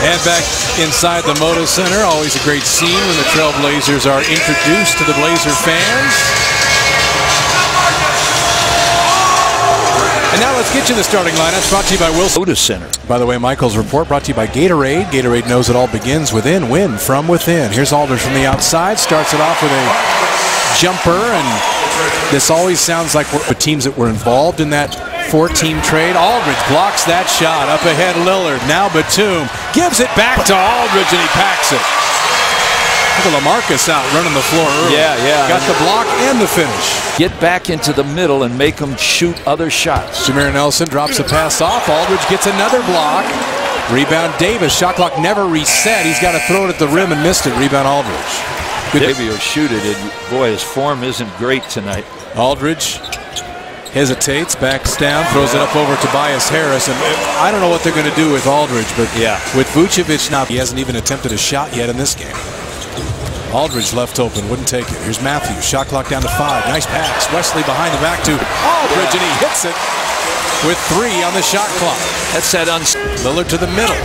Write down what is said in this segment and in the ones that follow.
And back inside the Moda Center, always a great scene when the Trailblazers are introduced to the Blazer fans. And now let's get you the starting lineups brought to you by Wilson. Moda Center. By the way, Michael's report brought to you by Gatorade. Gatorade knows it all begins within. Win from within. Here's Aldridge from the outside. Starts it off with a jumper, and this always sounds like the teams that were involved in that four-team trade. Aldridge blocks that shot. Up ahead, Lillard. Now Batum gives it back to Aldridge, and he packs it. Look at LaMarcus out running the floor early. Yeah, yeah. Got the block and the finish. Get back into the middle and make them shoot other shots. Jameer Nelson drops the pass off. Aldridge gets another block. Rebound Davis. Shot clock never reset. He's got to throw it at the rim and missed it. Rebound Aldridge. Good. He'll shoot it. And boy, his form isn't great tonight. Aldridge hesitates, backs down, throws it up over Tobias Harris. And uh, I don't know what they're going to do with Aldridge, but yeah. with Vucevic now, he hasn't even attempted a shot yet in this game. Aldridge left open, wouldn't take it. Here's Matthews, shot clock down to five. Nice pass. Wesley behind the back to Aldridge, and he hits it with three on the shot clock. That's that uns. Lillard to the middle.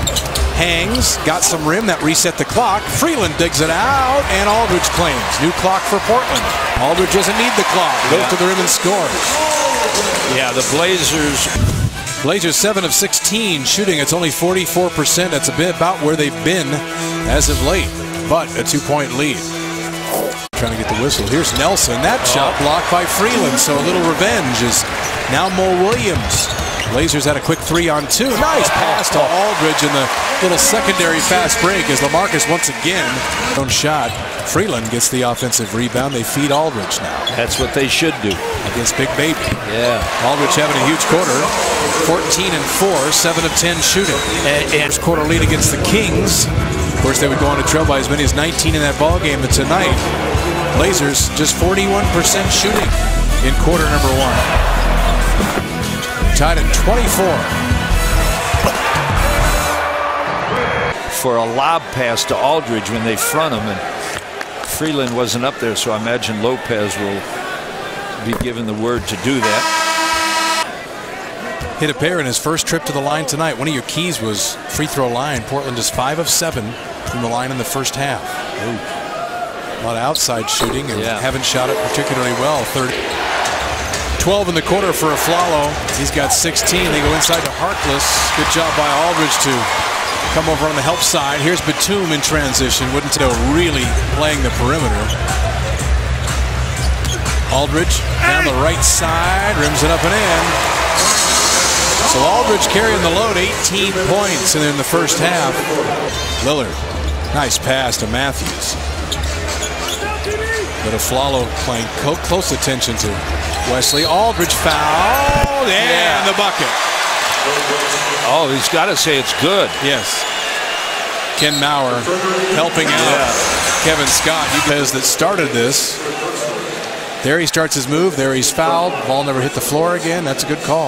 Hangs, got some rim that reset the clock. Freeland digs it out, and Aldridge claims. New clock for Portland. Aldridge doesn't need the clock. Goes to the rim and scores. Yeah, the Blazers. Blazers 7 of 16 shooting. It's only 44%. That's a bit about where they've been as of late. But a two-point lead. Trying to get the whistle. Here's Nelson. That shot blocked by Freeland. So a little revenge is now Mo Williams. Blazers had a quick three on two. Nice pass to Aldridge in the little secondary fast break as LaMarcus once again own shot. Freeland gets the offensive rebound. They feed Aldridge now. That's what they should do against Big Baby. Yeah. Aldridge having a huge quarter. 14 and 4, 7 of 10 shooting. And, and quarter lead against the Kings. Of course, they would go on to trail by as many as 19 in that ball game. But tonight, Blazers just 41% shooting in quarter number one tied at 24. For a lob pass to Aldridge when they front him, and Freeland wasn't up there, so I imagine Lopez will be given the word to do that. Hit a pair in his first trip to the line tonight. One of your keys was free throw line. Portland is five of seven from the line in the first half. Ooh. A lot of outside shooting and yeah. haven't shot it particularly well. Third. 12 in the quarter for Afflalo. He's got 16. They go inside to Harkless. Good job by Aldridge to come over on the help side. Here's Batum in transition. Wouldn't know really playing the perimeter. Aldridge down the right side, rims it up and in. So Aldridge carrying the load, 18 points and in the first half. Lillard, nice pass to Matthews. But Afflalo playing close attention to Wesley. Aldridge foul, and yeah. the bucket. Oh, he's got to say it's good. Yes. Ken Mauer helping out yeah. Kevin Scott, Lopez that started this. There he starts his move. There he's fouled. Ball never hit the floor again. That's a good call.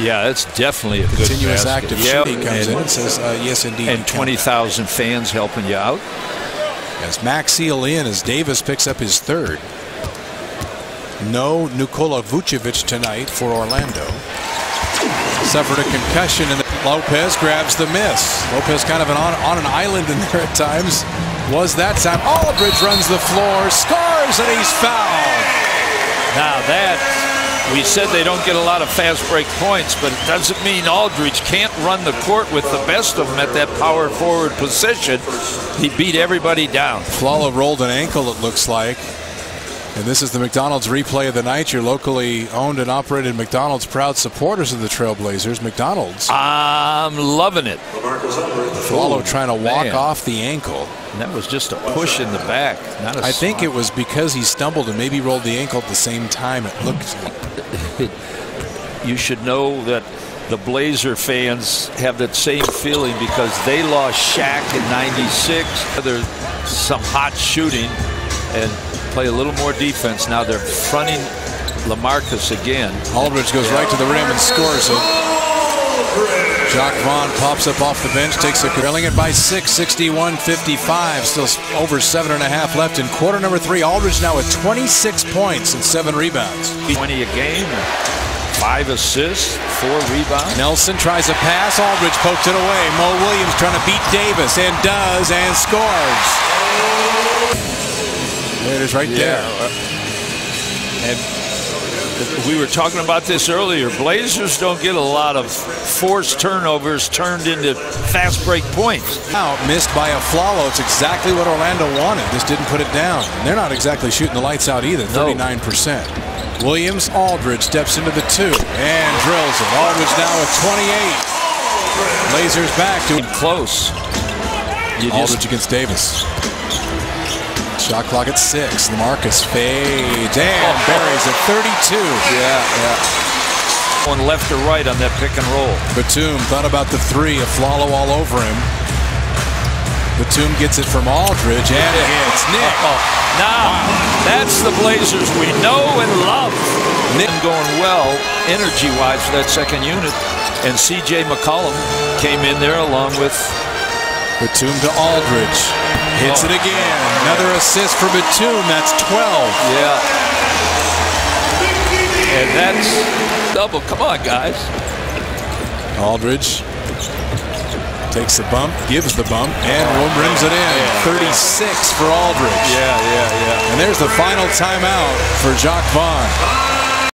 Yeah, that's definitely a continuous good active yep. shooting comes and, in and says, uh, "Yes, indeed." And 20,000 fans helping you out. As Max seal in as Davis picks up his third. No Nikola Vucevic tonight for Orlando. Suffered a concussion and Lopez grabs the miss. Lopez kind of an on, on an island in there at times. Was that time. Aldridge runs the floor, scores, and he's fouled. Now that, we said they don't get a lot of fast break points, but it doesn't mean Aldridge can't run the court with the best of them at that power forward position. He beat everybody down. Afflalo rolled an ankle, it looks like. And this is the McDonald's replay of the night. Your locally owned and operated McDonald's proud supporters of the Trailblazers. McDonald's. I'm loving it. Follow trying to walk man. off the ankle. And that was just a push in the back. Not a I think it was because he stumbled and maybe rolled the ankle at the same time. It looked. you should know that the Blazer fans have that same feeling because they lost Shaq in 96. There's some hot shooting and play a little more defense. Now they're fronting LaMarcus again. Aldridge goes right to the rim and scores it. Jacque Vaughn pops up off the bench, takes a trailing it by six, 61-55. Still over seven and a half left in quarter number three. Aldridge now with 26 points and seven rebounds. 20 a game. five assists, four rebounds. Nelson tries a pass. Aldridge pokes it away. Mo Williams trying to beat Davis and does and scores. There it is right there. And we were talking about this earlier. Blazers don't get a lot of forced turnovers turned into fast break points. Now missed by a Afflalo. It's exactly what Orlando wanted. Just didn't put it down. And they're not exactly shooting the lights out either. 39%. Williams Aldridge steps into the two and drills it. Aldridge now with 28. Blazers back to close. You Aldridge against Davis. Shot clock at six. Lamarcus fades and oh, buries at 32. Yeah, yeah. One left or right on that pick and roll. Batum thought about the three. Afflalo all over him. Batum gets it from Aldridge and it hits Nick. Oh, now, that's the Blazers we know and love. Nick going well energy-wise for that second unit. And C.J. McCollum came in there along with Batum to Aldridge. Hits it again. Another assist for Batum. That's 12. Yeah. And that's double. Come on, guys. Aldridge takes the bump, gives the bump, and rims it in. 36 for Aldridge. Yeah, yeah, yeah. And there's the final timeout for Jacque Vaughn.